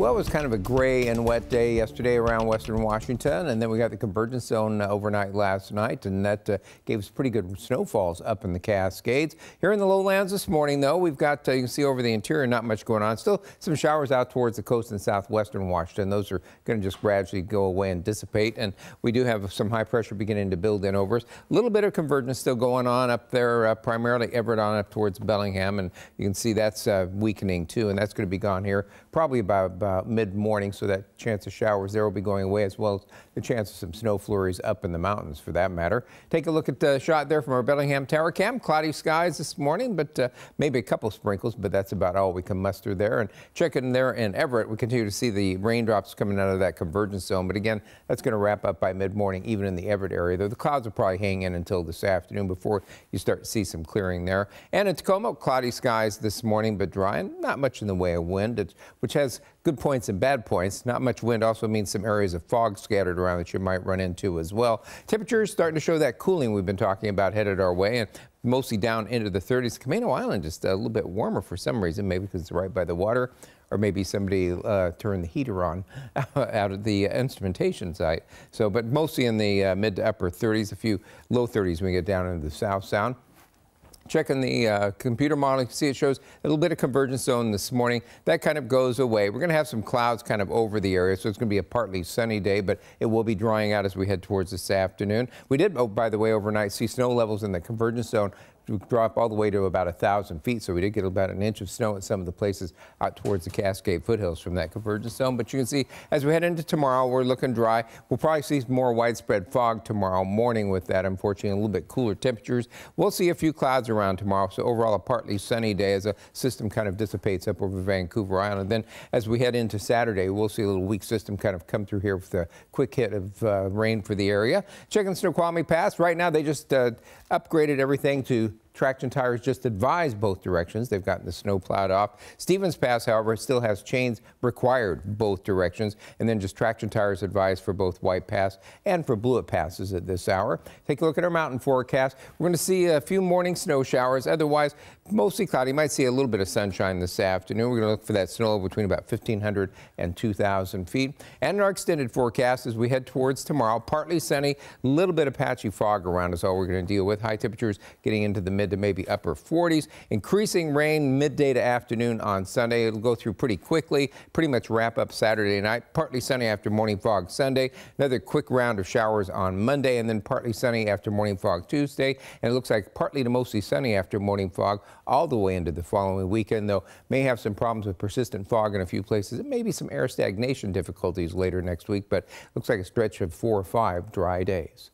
Well, it was kind of a gray and wet day yesterday around western Washington, and then we got the convergence zone overnight last night, and that uh, gave us pretty good snowfalls up in the Cascades. Here in the lowlands this morning, though, we've got, uh, you can see over the interior, not much going on. Still some showers out towards the coast in southwestern Washington. Those are going to just gradually go away and dissipate, and we do have some high pressure beginning to build in over us. A little bit of convergence still going on up there, uh, primarily Everett on up towards Bellingham, and you can see that's uh, weakening too, and that's going to be gone here probably about, about mid-morning, so that chance of showers there will be going away, as well as the chance of some snow flurries up in the mountains, for that matter. Take a look at the shot there from our Bellingham Tower Cam. Cloudy skies this morning, but uh, maybe a couple sprinkles, but that's about all we can muster there. And checking there in Everett, we continue to see the raindrops coming out of that convergence zone, but again, that's going to wrap up by mid-morning, even in the Everett area, though the clouds will probably hang in until this afternoon before you start to see some clearing there. And in Tacoma, cloudy skies this morning, but dry, and not much in the way of wind. Which has good points and bad points. Not much wind also means some areas of fog scattered around that you might run into as well. Temperatures starting to show that cooling we've been talking about headed our way and mostly down into the 30s. Camano Island just a little bit warmer for some reason, maybe because it's right by the water or maybe somebody uh, turned the heater on out of the instrumentation site. So, but mostly in the uh, mid to upper 30s, a few low 30s when we get down into the South Sound. Checking the uh, computer model, you can see it shows a little bit of convergence zone this morning. That kind of goes away. We're going to have some clouds kind of over the area, so it's going to be a partly sunny day, but it will be drying out as we head towards this afternoon. We did, oh, by the way, overnight see snow levels in the convergence zone drop all the way to about a thousand feet. So we did get about an inch of snow at some of the places out towards the Cascade foothills from that convergence zone. But you can see as we head into tomorrow, we're looking dry. We'll probably see more widespread fog tomorrow morning with that, unfortunately, a little bit cooler temperatures. We'll see a few clouds around tomorrow. So overall, a partly sunny day as a system kind of dissipates up over Vancouver Island. Then as we head into Saturday, we'll see a little weak system kind of come through here with a quick hit of uh, rain for the area. Checking Snoqualmie Pass. Right now, they just uh, upgraded everything to Traction tires just advise both directions. They've gotten the snow plowed off. Stevens Pass, however, still has chains required both directions. And then just traction tires advised for both White Pass and for Blewett Passes at this hour. Take a look at our mountain forecast. We're going to see a few morning snow showers. Otherwise, mostly cloudy. You might see a little bit of sunshine this afternoon. We're going to look for that snow between about 1,500 and 2,000 feet. And our extended forecast as we head towards tomorrow, partly sunny, a little bit of patchy fog around is all we're going to deal with. High temperatures getting into the mid to maybe upper 40s. Increasing rain midday to afternoon on Sunday. It'll go through pretty quickly, pretty much wrap up Saturday night. Partly sunny after morning fog Sunday. Another quick round of showers on Monday and then partly sunny after morning fog Tuesday. And it looks like partly to mostly sunny after morning fog all the way into the following weekend, though may have some problems with persistent fog in a few places and maybe some air stagnation difficulties later next week, but looks like a stretch of four or five dry days.